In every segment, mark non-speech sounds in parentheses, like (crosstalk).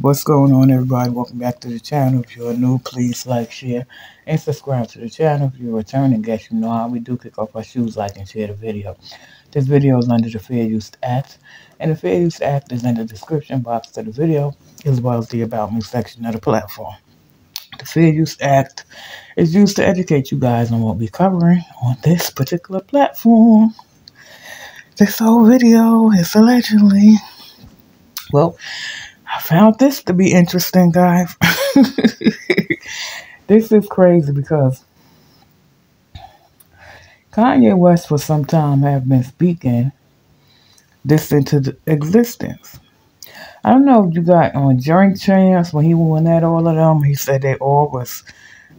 What's going on, everybody? Welcome back to the channel. If you're new, please like, share, and subscribe to the channel. If you're returning guest, you know how we do kick off our shoes, like, and share the video. This video is under the Fair Use Act, and the Fair Use Act is in the description box of the video, as well as the About Me section of the platform. The Fair Use Act is used to educate you guys on what we're covering on this particular platform. This whole video is allegedly, well, found this to be interesting, guys. (laughs) this is crazy because Kanye West for some time have been speaking this into existence. I don't know if you got on Drink Champs when he went at all of them. He said they all was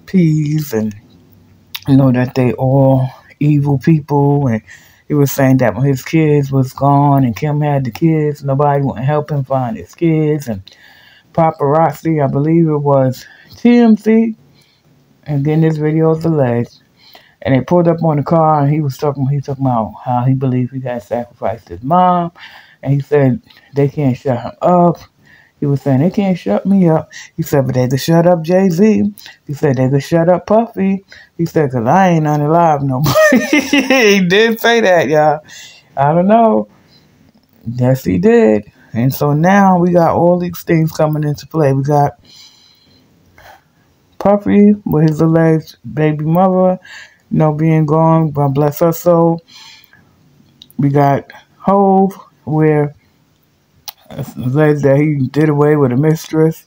peas and you know that they all evil people and he was saying that when his kids was gone and Kim had the kids, nobody wouldn't help him find his kids. And paparazzi, I believe it was TMZ, and then this video is alleged. And they pulled up on the car, and he was talking. He talking about how he believed he had sacrificed his mom, and he said they can't shut him up. He was saying they can't shut me up. He said, but they could shut up Jay Z. He said they could shut up Puffy. He said, cause I ain't unalive no more. (laughs) he did say that, y'all. I don't know. Yes, he did. And so now we got all these things coming into play. We got Puffy with his alleged baby mother, you know, being gone. God bless her soul. We got Hove, where that he did away with a mistress.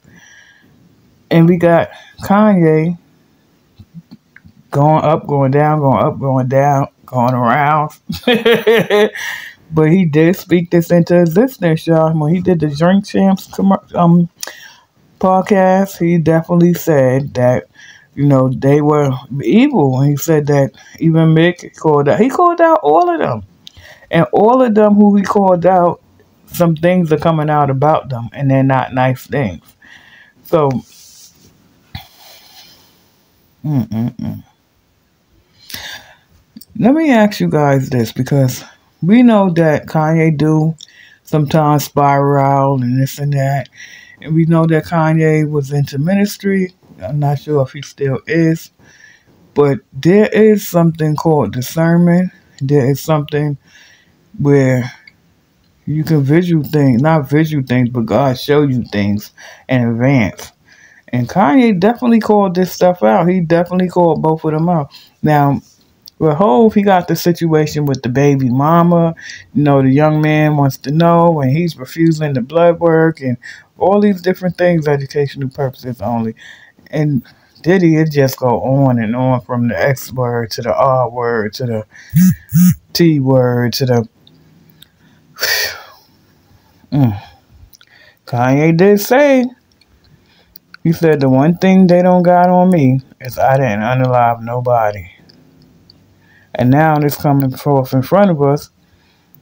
And we got Kanye going up, going down, going up, going down, going around. (laughs) but he did speak this into existence, y'all. When he did the Drink Champs um, podcast, he definitely said that, you know, they were evil. He said that even Mick called out, he called out all of them. And all of them who he called out some things are coming out about them and they're not nice things. So, mm-mm-mm. let me ask you guys this because we know that Kanye do sometimes spiral and this and that. And we know that Kanye was into ministry. I'm not sure if he still is. But there is something called discernment. There is something where you can visual things, not visual things, but God show you things in advance. And Kanye definitely called this stuff out. He definitely called both of them out. Now, with Hove, he got the situation with the baby mama. You know, the young man wants to know, and he's refusing the blood work and all these different things, educational purposes only. And Diddy, it just go on and on from the X word to the R word to the T word to the mm. Kanye did say, he said, the one thing they don't got on me is I didn't unalive nobody. And now it's coming forth in front of us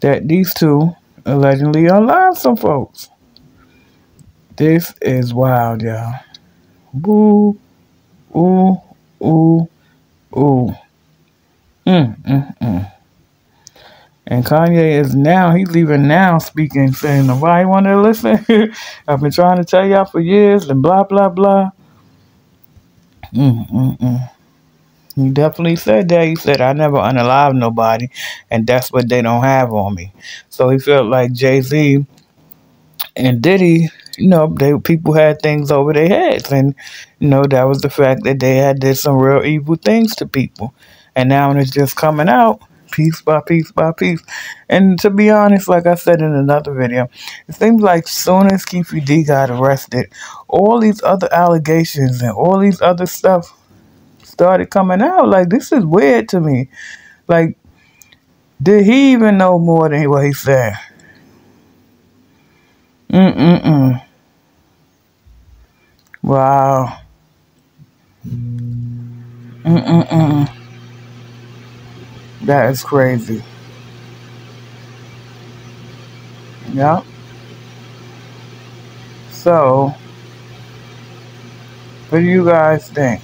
that these two allegedly unalive some folks. This is wild, y'all. Boo, ooh, ooh, ooh. Mm, mm, mm. And Kanye is now, he's even now speaking, saying, nobody want to listen. (laughs) I've been trying to tell y'all for years and blah, blah, blah. Mm, mm, mm. He definitely said that. He said, I never unalive nobody, and that's what they don't have on me. So he felt like Jay Z and Diddy, you know, they people had things over their heads. And, you know, that was the fact that they had did some real evil things to people. And now it's just coming out piece by piece by piece. And to be honest, like I said in another video, it seems like soon as Keefe D got arrested, all these other allegations and all these other stuff started coming out. Like this is weird to me. Like, did he even know more than what he said? Mm mm mm. Wow. Mm mm mm. That is crazy. Yeah. So, what do you guys think?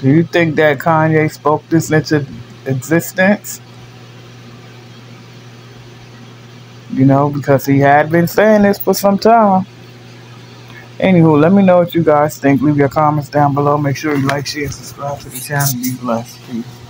Do you think that Kanye spoke this into existence? You know, because he had been saying this for some time. Anywho, let me know what you guys think. Leave your comments down below. Make sure you like, share, and subscribe to the channel. Be blessed. Peace.